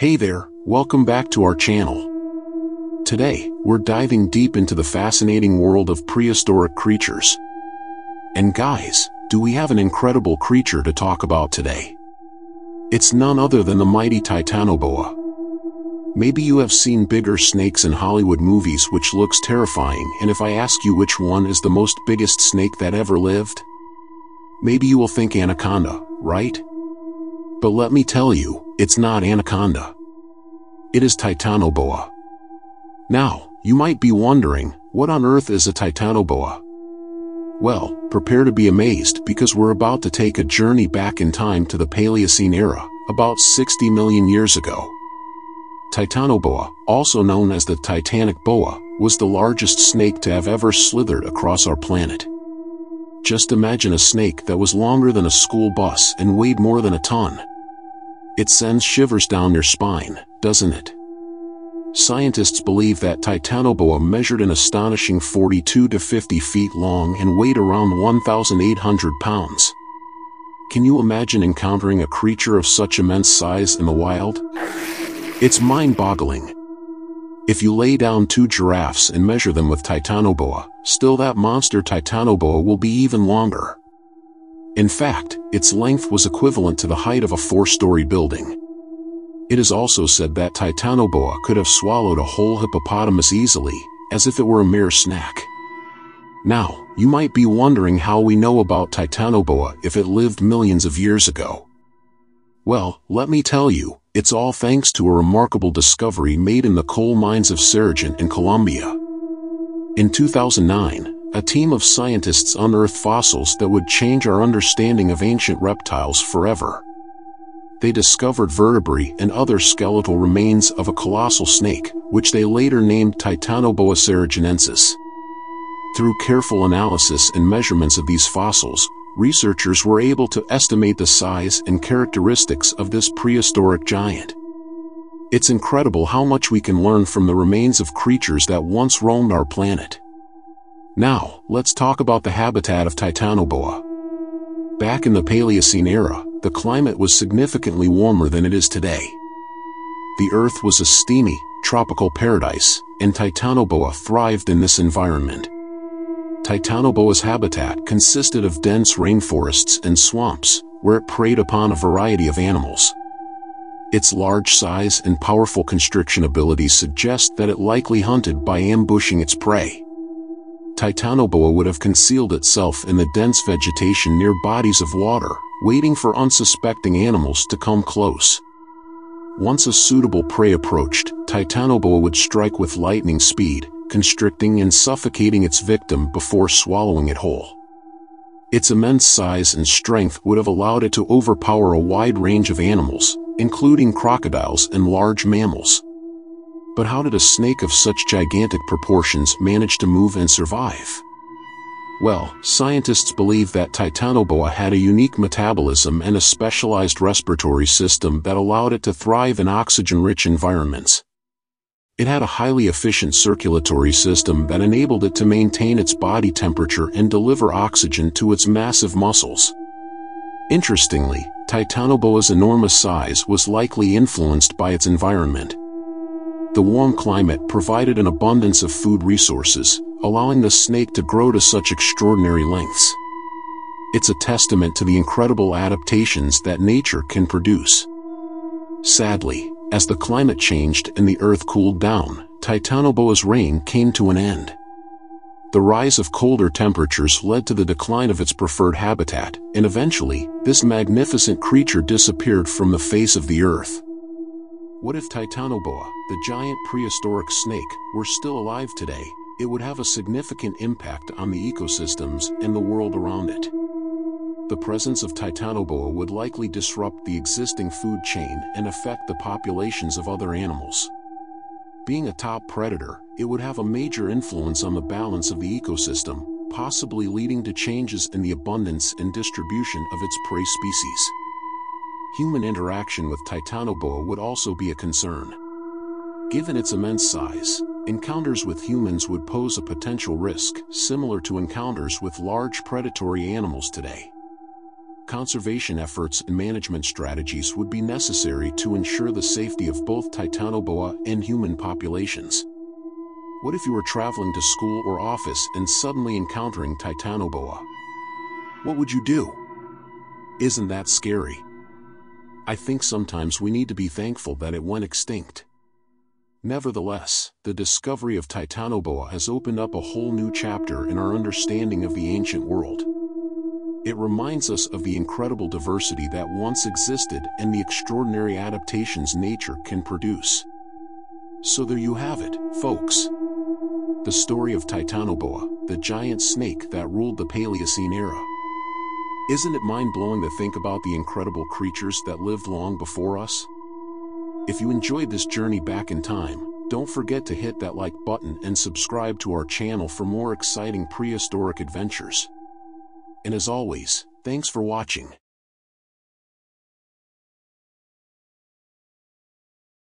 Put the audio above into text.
Hey there, welcome back to our channel. Today, we're diving deep into the fascinating world of prehistoric creatures. And guys, do we have an incredible creature to talk about today? It's none other than the mighty Titanoboa. Maybe you have seen bigger snakes in Hollywood movies which looks terrifying and if I ask you which one is the most biggest snake that ever lived, maybe you will think anaconda, right? But let me tell you, it's not anaconda. It is Titanoboa. Now, you might be wondering, what on earth is a Titanoboa? Well, prepare to be amazed because we're about to take a journey back in time to the Paleocene era, about 60 million years ago. Titanoboa, also known as the Titanic boa, was the largest snake to have ever slithered across our planet. Just imagine a snake that was longer than a school bus and weighed more than a ton. It sends shivers down your spine, doesn't it? Scientists believe that Titanoboa measured an astonishing 42 to 50 feet long and weighed around 1,800 pounds. Can you imagine encountering a creature of such immense size in the wild? It's mind-boggling. If you lay down two giraffes and measure them with Titanoboa, still that monster Titanoboa will be even longer. In fact, its length was equivalent to the height of a four-story building. It is also said that Titanoboa could have swallowed a whole hippopotamus easily, as if it were a mere snack. Now, you might be wondering how we know about Titanoboa if it lived millions of years ago. Well, let me tell you, it's all thanks to a remarkable discovery made in the coal mines of Cerrejón in Colombia. In 2009, a team of scientists unearthed fossils that would change our understanding of ancient reptiles forever. They discovered vertebrae and other skeletal remains of a colossal snake, which they later named Titanoboa cerrejonensis. Through careful analysis and measurements of these fossils, researchers were able to estimate the size and characteristics of this prehistoric giant. It's incredible how much we can learn from the remains of creatures that once roamed our planet. Now, let's talk about the habitat of Titanoboa. Back in the Paleocene era, the climate was significantly warmer than it is today. The Earth was a steamy, tropical paradise, and Titanoboa thrived in this environment. Titanoboa's habitat consisted of dense rainforests and swamps, where it preyed upon a variety of animals. Its large size and powerful constriction abilities suggest that it likely hunted by ambushing its prey. Titanoboa would have concealed itself in the dense vegetation near bodies of water, waiting for unsuspecting animals to come close. Once a suitable prey approached, Titanoboa would strike with lightning speed, constricting and suffocating its victim before swallowing it whole. Its immense size and strength would have allowed it to overpower a wide range of animals, including crocodiles and large mammals. But how did a snake of such gigantic proportions manage to move and survive? Well, scientists believe that Titanoboa had a unique metabolism and a specialized respiratory system that allowed it to thrive in oxygen-rich environments. It had a highly efficient circulatory system that enabled it to maintain its body temperature and deliver oxygen to its massive muscles. Interestingly, Titanoboa's enormous size was likely influenced by its environment. The warm climate provided an abundance of food resources, allowing the snake to grow to such extraordinary lengths. It's a testament to the incredible adaptations that nature can produce. Sadly, as the climate changed and the earth cooled down, Titanoboa's reign came to an end. The rise of colder temperatures led to the decline of its preferred habitat, and eventually, this magnificent creature disappeared from the face of the earth. What if Titanoboa, the giant prehistoric snake, were still alive today? It would have a significant impact on the ecosystems and the world around it the presence of Titanoboa would likely disrupt the existing food chain and affect the populations of other animals. Being a top predator, it would have a major influence on the balance of the ecosystem, possibly leading to changes in the abundance and distribution of its prey species. Human interaction with Titanoboa would also be a concern. Given its immense size, encounters with humans would pose a potential risk, similar to encounters with large predatory animals today. conservation efforts and management strategies would be necessary to ensure the safety of both Titanoboa and human populations. What if you were traveling to school or office and suddenly encountering Titanoboa? What would you do? Isn't that scary? I think sometimes we need to be thankful that it went extinct. Nevertheless, the discovery of Titanoboa has opened up a whole new chapter in our understanding of the ancient world. It reminds us of the incredible diversity that once existed and the extraordinary adaptations nature can produce. So there you have it, folks. The story of Titanoboa, the giant snake that ruled the Paleocene era. Isn't it mind-blowing to think about the incredible creatures that lived long before us? If you enjoyed this journey back in time, don't forget to hit that like button and subscribe to our channel for more exciting prehistoric adventures. And as always, thanks for watching.